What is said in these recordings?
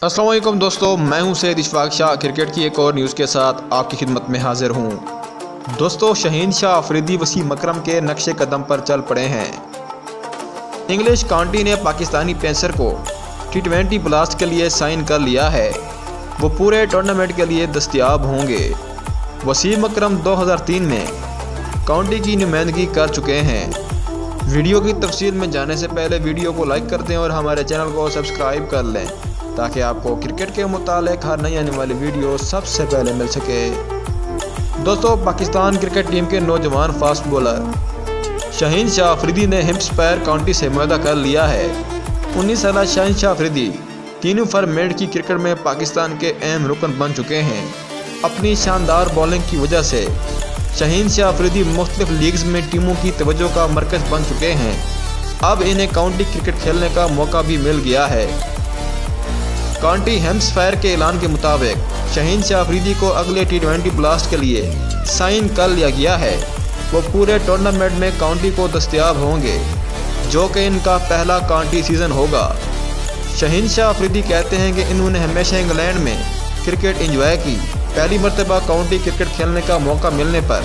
السلام علیکم دوستو، میں ہوں سید اشفاق شاہ، کرکٹ کی ایک اور نیوز کے ساتھ آپ کی خدمت میں حاضر ہوں۔ دوستو، شہین شاہ افریدی وسیم مکرم کے نقش قدم پر چل پڑے ہیں۔ انگلش کانٹی نے پاکستانی پینسر کو ٹی ٹوینٹی بلاسٹ کے لیے سائن کر لیا ہے۔ وہ پورے ٹورنامنٹ کے لیے دستیاب ہوں گے۔ وسیم مکرم دو ہزار تین میں کاؤنٹی کی جی نمائندگی کر چکے ہیں۔ ویڈیو کی تفصیل میں جانے سے پہلے ویڈیو کو لائک کر دیں اور ہمارے چینل کو سبسکرائب کر لیں تاکہ آپ کو کرکٹ کے متعلق ہر نئی آنے والی ویڈیو سب سے پہلے مل سکے۔ دوستو، پاکستان کرکٹ ٹیم کے نوجوان فاسٹ بولر شاہین شاہ افریدی نے ہمپسپائر کاؤنٹی سے معاہدہ کر لیا ہے۔ انیس سالہ شاہین شاہ افریدی تینوں فرمیٹ کی کرکٹ میں پاکستان کے اہم رکن بن چکے ہیں۔ اپنی شاندار بولنگ کی وجہ سے شاہین شاہ افریدی مختلف لیگز میں ٹیموں کی توجہ کا مرکز بن چکے ہیں۔ اب انہیں کاؤنٹی کرکٹ کھیلنے کا موقع بھی مل گیا ہے۔ کانٹی ہیمس فائر کے اعلان کے مطابق شہین شاہ افریدی کو اگلے ٹی ٹوینٹی بلاسٹ کے لیے سائن کر لیا گیا ہے۔ وہ پورے ٹورنامنٹ میں کاؤنٹی کو دستیاب ہوں گے، جو کہ ان کا پہلا کانٹی سیزن ہوگا۔ شہین شاہ افریدی کہتے ہیں کہ انہوں نے ہمیشہ انگلینڈ میں کرکٹ انجوائے کی۔ پہلی مرتبہ کاؤنٹی کرکٹ کھیلنے کا موقع ملنے پر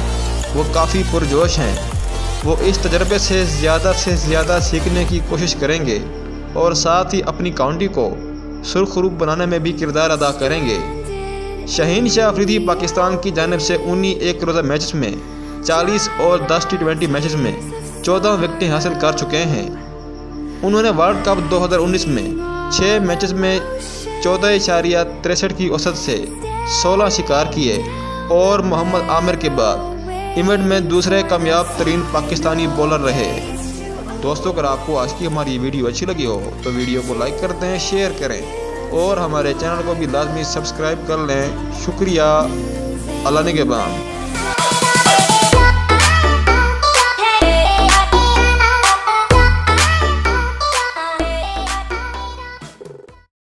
وہ کافی پرجوش ہیں۔ وہ اس تجربے سے زیادہ سے زیادہ سیکھنے کی کوشش کریں گے اور ساتھ ہی اپنی کاؤنٹی کو سرخروب بنانے میں بھی کردار ادا کریں گے۔ شہین شاہ افریدی پاکستان کی جانب سے انہی ایک روزہ میچز میں چالیس اور دس ٹی ٹوینٹی میچز میں چودہ وکٹیں حاصل کر چکے ہیں۔ انہوں نے ورلڈ کپ دو ہزار انیس میں چھ میچز میں چودہ اشاریہ تریسٹھ کی اوسط سے سولہ شکار کیے اور محمد عامر کے بعد ایونٹ میں دوسرے کامیاب ترین پاکستانی بولر رہے۔ دوستوں اگر آپ کو آج کی ہماری ویڈیو اچھی لگی ہو تو ویڈیو کو لائک کر دیں، شیئر کریں اور ہمارے چینل کو بھی لازمی سبسکرائب کر لیں۔ شکریہ۔ اللہ نگہبان۔